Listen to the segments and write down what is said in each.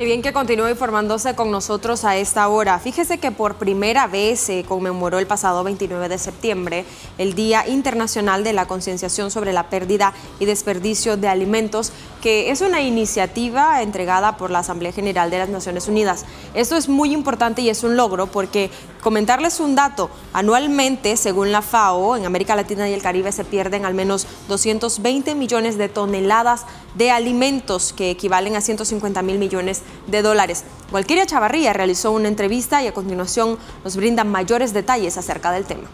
Y bien que continúe informándose con nosotros a esta hora. Fíjese que por primera vez se conmemoró el pasado 29 de septiembre el Día Internacional de la Concienciación sobre la Pérdida y Desperdicio de Alimentos, que es una iniciativa entregada por la Asamblea General de las Naciones Unidas. Esto es muy importante y es un logro porque comentarles un dato, anualmente, según la FAO, en América Latina y el Caribe se pierden al menos 220 millones de toneladas de alimentos que equivalen a 150 mil millones de dólares. Gualquiria Chavarría realizó una entrevista y a continuación nos brinda mayores detalles acerca del tema.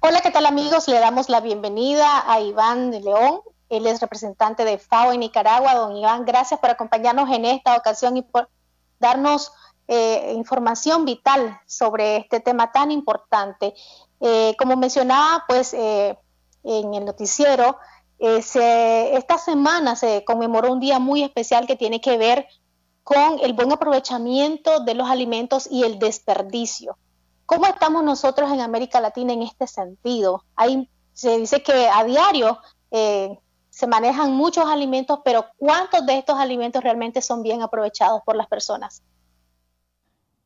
Hola, ¿qué tal amigos? Le damos la bienvenida a Iván León. Él es representante de FAO en Nicaragua. Don Iván, gracias por acompañarnos en esta ocasión y por darnos eh, información vital sobre este tema tan importante. Eh, como mencionaba, pues eh, en el noticiero, eh, esta semana se conmemoró un día muy especial que tiene que ver con el buen aprovechamiento de los alimentos y el desperdicio. ¿Cómo estamos nosotros en América Latina en este sentido? Hay, se dice que a diario se manejan muchos alimentos, pero ¿cuántos de estos alimentos realmente son bien aprovechados por las personas?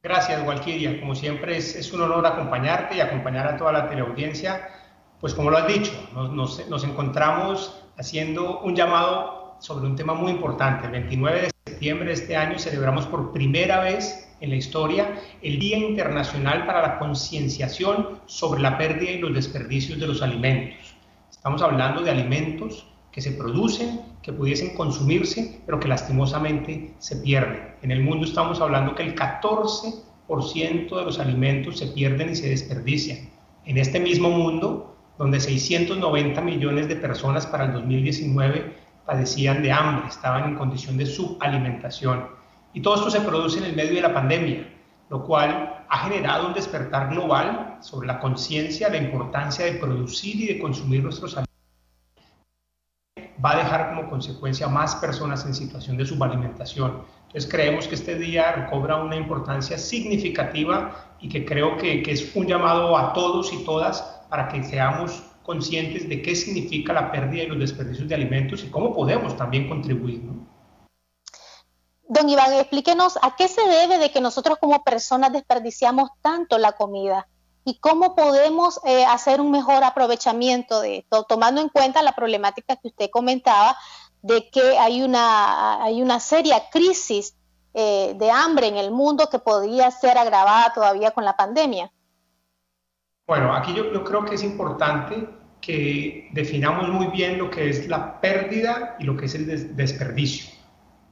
Gracias, Walquiria. Como siempre, es, un honor acompañarte y acompañar a toda la teleaudiencia. Pues como lo has dicho, nos, nos, encontramos haciendo un llamado sobre un tema muy importante. El 29 de septiembre de este año celebramos por primera vez en la historia el Día Internacional para la Concienciación sobre la pérdida y los desperdicios de los alimentos. Estamos hablando de alimentos que se producen, que pudiesen consumirse, pero que lastimosamente se pierden. En el mundo estamos hablando que el 14% de los alimentos se pierden y se desperdician. En este mismo mundo, donde 690 millones de personas para el 2019 padecían de hambre, estaban en condición de subalimentación. Y todo esto se produce en el medio de la pandemia, lo cual ha generado un despertar global sobre la conciencia, la importancia de producir y de consumir nuestros alimentos va a dejar como consecuencia más personas en situación de subalimentación. Entonces creemos que este día recobra una importancia significativa y que creo que, es un llamado a todos y todas para que seamos conscientes de qué significa la pérdida y los desperdicios de alimentos y cómo podemos también contribuir. Don Iván, explíquenos a qué se debe de que nosotros como personas desperdiciamos tanto la comida y cómo podemos eh, hacer un mejor aprovechamiento de esto, tomando en cuenta la problemática que usted comentaba de que hay una, hay una seria crisis eh, de hambre en el mundo que podría ser agravada todavía con la pandemia. Bueno, aquí yo, creo que es importante que definamos muy bien lo que es la pérdida y lo que es el desperdicio.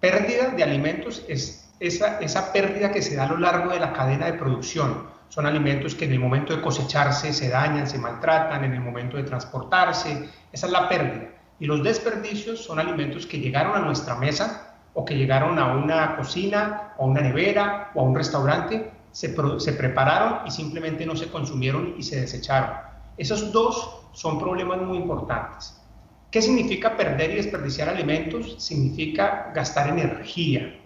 Pérdida de alimentos es esa, esa pérdida que se da a lo largo de la cadena de producción son alimentos que en el momento de cosecharse se dañan, se maltratan, en el momento de transportarse, esa es la pérdida. Y los desperdicios son alimentos que llegaron a nuestra mesa o que llegaron a una cocina o a una nevera o a un restaurante, se, se prepararon y simplemente no se consumieron y se desecharon. Esos dos son problemas muy importantes. ¿Qué significa perder y desperdiciar alimentos? Significa gastar energía.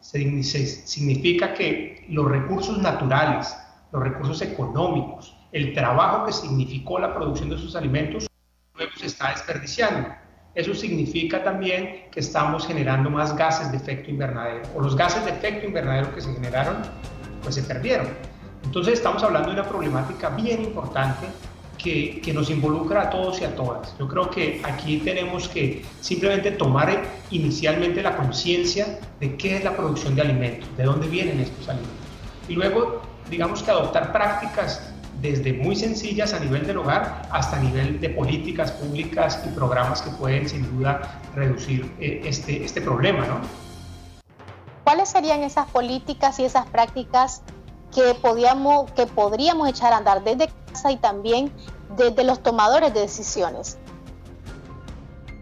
Significa que los recursos naturales, los recursos económicos, el trabajo que significó la producción de esos alimentos, luego se está desperdiciando. Eso significa también que estamos generando más gases de efecto invernadero, o los gases de efecto invernadero que se generaron, pues se perdieron. Entonces estamos hablando de una problemática bien importante que, que, nos involucra a todos y a todas. Yo creo que aquí tenemos que simplemente tomar inicialmente la conciencia de qué es la producción de alimentos, de dónde vienen estos alimentos. Y luego digamos que adoptar prácticas desde muy sencillas a nivel del hogar hasta a nivel de políticas públicas y programas que pueden sin duda reducir eh, este, este problema, ¿no? ¿Cuáles serían esas políticas y esas prácticas que, podíamos, que podríamos echar a andar desde casa y también desde los tomadores de decisiones?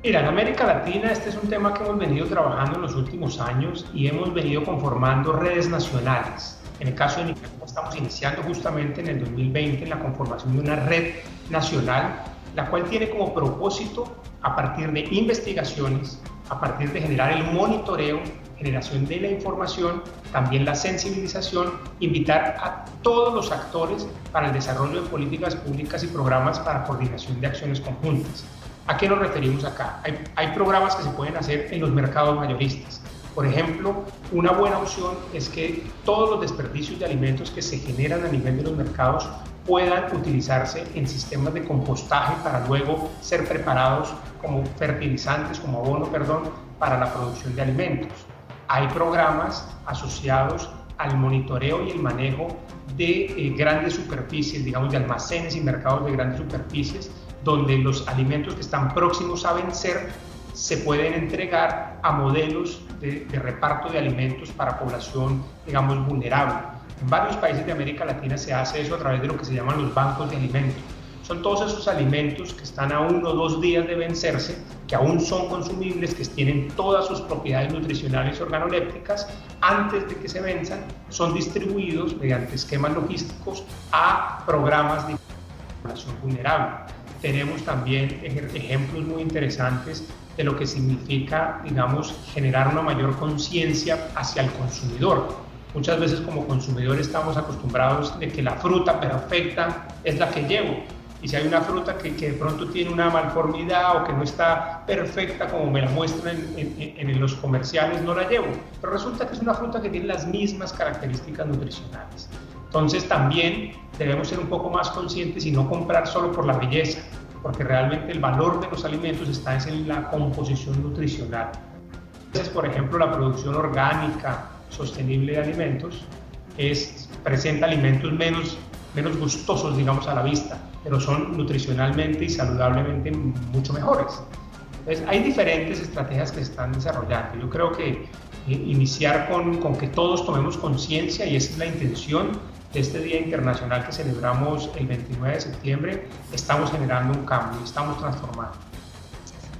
Mira, en América Latina este es un tema que hemos venido trabajando en los últimos años y hemos venido conformando redes nacionales en el caso de Nicaragua estamos iniciando justamente en el 2020 la conformación de una red nacional, la cual tiene como propósito, a partir de investigaciones, a partir de generar el monitoreo, generación de la información, también la sensibilización, invitar a todos los actores para el desarrollo de políticas públicas y programas para coordinación de acciones conjuntas. ¿A qué nos referimos acá? Hay, hay programas que se pueden hacer en los mercados mayoristas. Por ejemplo, una buena opción es que todos los desperdicios de alimentos que se generan a nivel de los mercados puedan utilizarse en sistemas de compostaje para luego ser preparados como fertilizantes, como abono, perdón, para la producción de alimentos. Hay programas asociados al monitoreo y el manejo de eh, grandes superficies, digamos de almacenes y mercados de grandes superficies, donde los alimentos que están próximos a vencer se pueden entregar a modelos de, reparto de alimentos para población, digamos, vulnerable en varios países de América Latina se hace eso a través de lo que se llaman los bancos de alimentos. Son todos esos alimentos que están a uno o dos días de vencerse, que aún son consumibles, que tienen todas sus propiedades nutricionales y organolépticas, antes de que se venzan, son distribuidos mediante esquemas logísticos a programas de población vulnerable. Tenemos también ejemplos muy interesantes de lo que significa, digamos, generar una mayor conciencia hacia el consumidor Muchas veces como consumidores estamos acostumbrados de que la fruta perfecta es la que llevo. Y si hay una fruta que, de pronto tiene una malformidad o que no está perfecta como me la muestran en, en, los comerciales, no la llevo. Pero resulta que es una fruta que tiene las mismas características nutricionales. Entonces también debemos ser un poco más conscientes y no comprar solo por la belleza, porque realmente el valor de los alimentos está en la composición nutricional. Entonces, por ejemplo, la producción orgánica, sostenible de alimentos es, presenta alimentos menos, menos gustosos, digamos, a la vista, pero son nutricionalmente y saludablemente mucho mejores. Entonces, hay diferentes estrategias que están desarrollando. Yo creo que eh, iniciar con, con, que todos tomemos conciencia, y esa es la intención este Día Internacional que celebramos el 29 de septiembre, estamos generando un cambio, estamos transformando.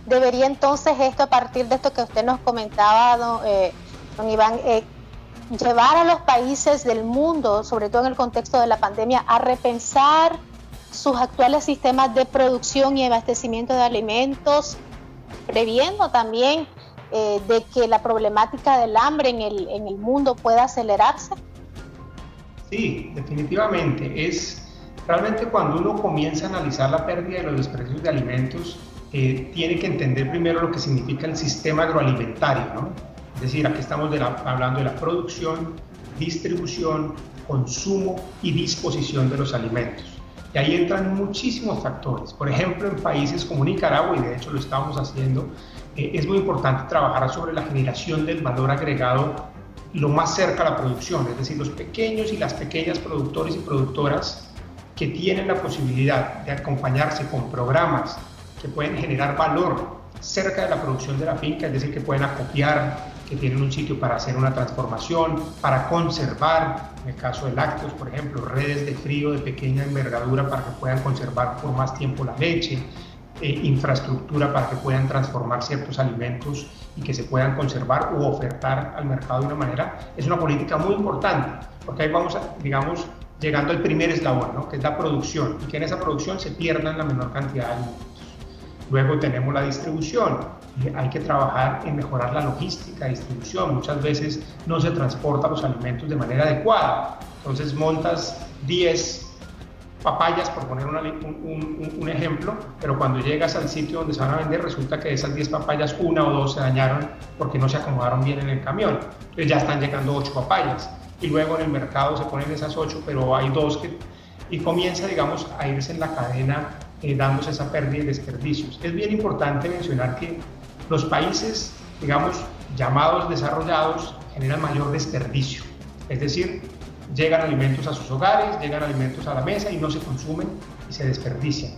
Debería entonces esto, a partir de esto que usted nos comentaba, don, eh, Iván, eh, llevar a los países del mundo, sobre todo en el contexto de la pandemia, a repensar sus actuales sistemas de producción y abastecimiento de alimentos, previendo también eh, de que la problemática del hambre en el, en el mundo pueda acelerarse? Sí, definitivamente. Es realmente cuando uno comienza a analizar la pérdida de los desperdicios de alimentos, eh, tiene que entender primero lo que significa el sistema agroalimentario, ¿no? Es decir, aquí estamos hablando de la producción, distribución, consumo y disposición de los alimentos. Y ahí entran muchísimos factores. Por ejemplo, en países como Nicaragua, y de hecho lo estamos haciendo, eh, es muy importante trabajar sobre la generación del valor agregado lo más cerca a la producción, es decir, los pequeños y las pequeñas productores y productoras que tienen la posibilidad de acompañarse con programas que pueden generar valor cerca de la producción de la finca, es decir, que pueden acopiar que tienen un sitio para hacer una transformación, para conservar, en el caso de lácteos, por ejemplo, redes de frío de pequeña envergadura para que puedan conservar por más tiempo la leche, eh, infraestructura para que puedan transformar ciertos alimentos y que se puedan conservar o ofertar al mercado de una manera, es una política muy importante, porque ahí vamos, digamos, llegando al primer eslabón, que es la producción, y que en esa producción se pierdan la menor cantidad de alimentos. Luego tenemos la distribución, hay que trabajar en mejorar la logística distribución. Muchas veces no se transportan los alimentos de manera adecuada. Entonces montas 10 papayas, por poner un, ejemplo, pero cuando llegas al sitio donde se van a vender, resulta que de esas 10 papayas, una o dos se dañaron porque no se acomodaron bien en el camión. Entonces ya están llegando 8 papayas. Y luego en el mercado se ponen esas 8, pero hay dos que... Y comienza, digamos, a irse en la cadena eh, dándose esa pérdida de desperdicios. Es bien importante mencionar que los países, digamos, llamados desarrollados, generan mayor desperdicio. Es decir, llegan alimentos a sus hogares, llegan alimentos a la mesa y no se consumen y se desperdician.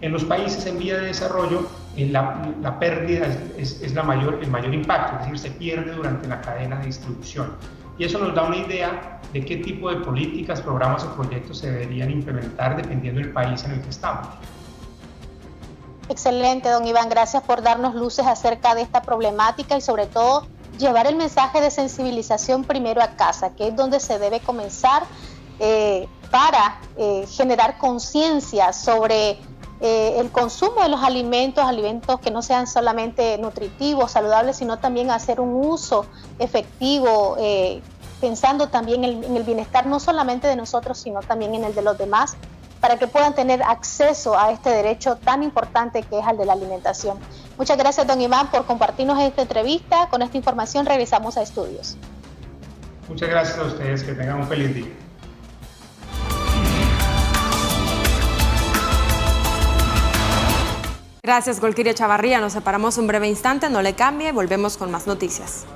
En los países en vía de desarrollo, eh, la, la pérdida es, es, la mayor, el mayor impacto, es decir, se pierde durante la cadena de distribución. Y eso nos da una idea de qué tipo de políticas, programas o proyectos se deberían implementar dependiendo del país en el que estamos. Excelente, don Iván. Gracias por darnos luces acerca de esta problemática y sobre todo llevar el mensaje de sensibilización primero a casa, que es donde se debe comenzar eh, para eh, generar conciencia sobre eh, el consumo de los alimentos, alimentos que no sean solamente nutritivos, saludables, sino también hacer un uso efectivo, pensando también en el bienestar no solamente de nosotros, sino también en el de los demás, para que puedan tener acceso a este derecho tan importante que es el de la alimentación. Muchas gracias, don Iván, por compartirnos esta entrevista. Con esta información regresamos a estudios. Muchas gracias a ustedes, que tengan un feliz día. Gracias, Golquiria Chavarría. Nos separamos un breve instante, no le cambie, volvemos con más noticias.